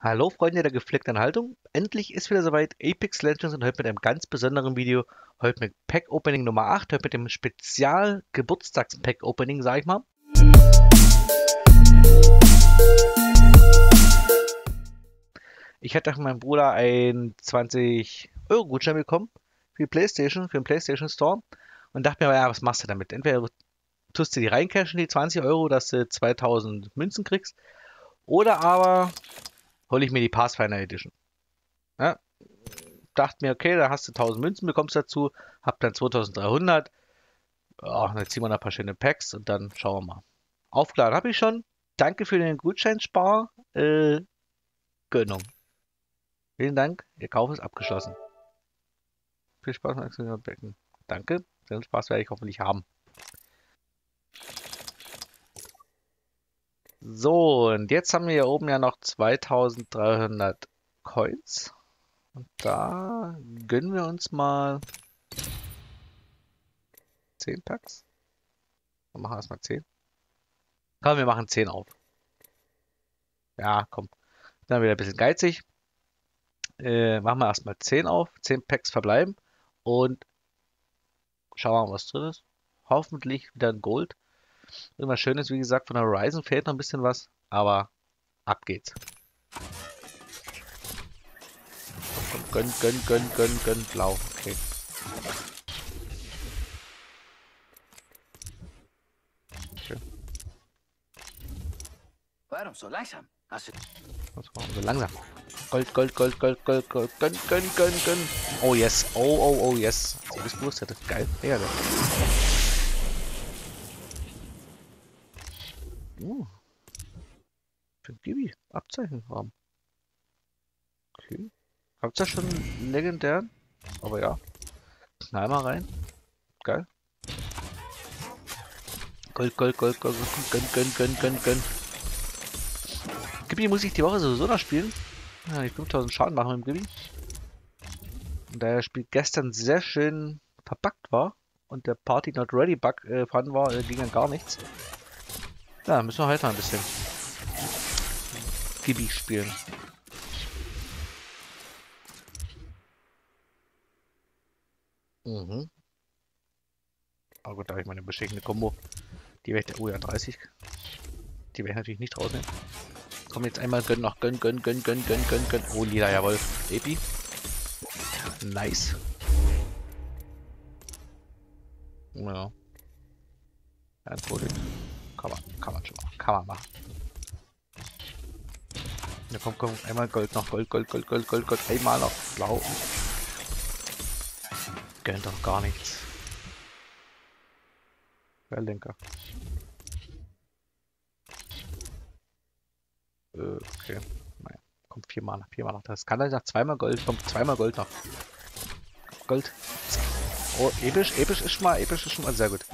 Hallo Freunde der gepflegten Haltung, endlich ist wieder soweit. Apex Legends und heute mit einem ganz besonderen Video, heute mit Pack Opening Nummer 8, heute mit dem Spezial Geburtstags Pack Opening, sag ich mal. Ich hatte von meinem Bruder ein 20 Euro Gutschein bekommen für die Playstation, für den Playstation Store. Und dachte mir, ja, was machst du damit? Entweder tust du die reincashen, die 20 Euro, dass du 2000 Münzen kriegst, oder aber hole ich mir die Pathfinder Edition. Ja, dachte mir, okay, da hast du 1000 Münzen, bekommst dazu, hab dann 2300. Oh, dann ziehen wir noch ein paar schöne Packs und dann schauen wir mal. Aufgeladen habe ich schon. Danke für den Gutscheinspar. Äh, Gönnung. Vielen Dank, Ihr Kauf ist abgeschlossen. Viel Spaß beim Becken. Danke, den Spaß werde ich hoffentlich haben. So, und jetzt haben wir hier oben ja noch 2300 Coins. Und da gönnen wir uns mal 10 Packs. Wir machen erstmal 10. Komm, wir machen 10 auf. Ja, komm. Dann wieder ein bisschen geizig. Äh, machen wir erstmal 10 auf. 10 Packs verbleiben. Und schauen wir mal, was drin ist. Hoffentlich wieder ein Gold. Irgendwas Schönes, wie gesagt, von Horizon fehlt noch ein bisschen was, aber ab geht's. Gönn, gönn, gönn, gönn, gönn, blau. Okay. Schön. Warum so langsam? Hast du... Was wir so langsam? Gold, Gold, Gold, Gold, Gold, Gold, gönn, gönn, gönn, gönn. Oh yes, oh, oh, oh yes. So, das gewusst hätte. Geil. Ja, geil. Uh. Für Gibi. Abzeichen haben. Okay. Habt ihr schon einen legendären? Aber ja. Knall mal rein. Geil. Gold, Gold, Gold, Gold, gönn, gönn, gönn, gönn, gönn. Gibi muss ich die Woche sowieso noch spielen. Ja, die 5000 Schaden machen mit dem Gibi. Und da das Spiel gestern sehr schön verpackt war und der Party Not Ready Bug äh, vorhanden war, äh, ging dann gar nichts. Ja, müssen wir heute ein bisschen Gibi spielen. Mhm. Aber gut, da habe ich meine beschickende Combo. Die werde ich, oh ja, 30. Die werde ich natürlich nicht rausnehmen. Komm jetzt einmal, gönn noch, gönn, gönn, gönn, gönn, gönn, gönn, gönn. Oh, lila, jawohl. Epi. Nice. Ja. Ein Problem. Kann man, kann man schon machen. Kann man machen. Ja, komm, komm, einmal Gold noch. Gold, Gold, Gold, Gold, Gold, Gold. Einmal noch Blau. Gönnt doch gar nichts. Wer Lenker? Okay. Naja, kommt viermal, viermal noch. Das kann er nach zweimal Gold, kommt zweimal Gold noch. Gold. Oh, episch, episch ist schon mal, episch ist schon mal sehr gut.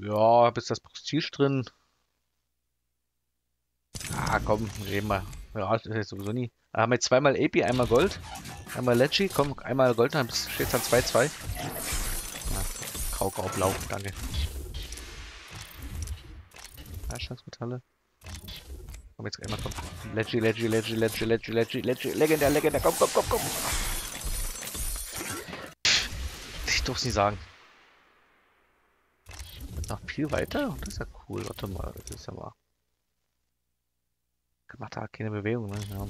Ja, bis das Prestige drin. Ah, komm, reden wir. Ja, das ist sowieso nie. Da haben wir zweimal AP, einmal Gold. Einmal Lecci, komm, einmal Gold, dann steht dann 2-2. Ja, grau, grau, blau, danke. Herstellungsmetalle. Komm, jetzt einmal, komm. Lecci, Lecci, Lecci, Lecci, Lecci, Lecci, Lecci, legendär, legendär, komm, komm, komm, komm. Ich durf's nicht sagen noch viel weiter? Das ist ja cool. Warte mal, das ist ja mal. Macht da keine Bewegung, ne? Ja.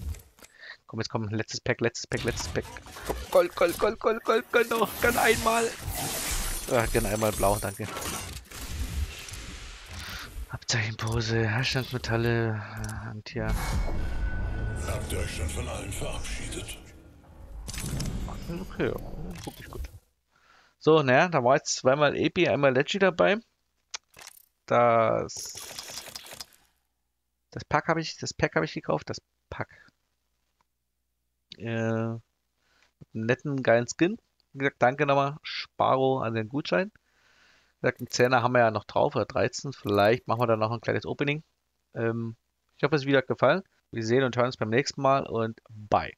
Komm, jetzt kommt letztes Pack, letztes Pack, letztes Pack. Gold, Gold, Gold, Gold, Gold, Gold noch. Gönn einmal. Ja, gönn einmal blau, danke. Abzeichenpose, Herstellungsmetalle, hier. Habt ihr euch schon von allen verabschiedet? Okay, ja, wirklich gut. So, naja, da war jetzt zweimal Epi, einmal Leggy dabei das das Pack habe ich, das Pack habe ich gekauft, das Pack. Äh, netten, geilen Skin. Wie gesagt, danke nochmal, Sparo, an den Gutschein. Wie gesagt, einen Zehner haben wir ja noch drauf, oder 13. Vielleicht machen wir dann noch ein kleines Opening. Ähm, ich hoffe, es hat wieder gefallen. Wir sehen und hören uns beim nächsten Mal und bye.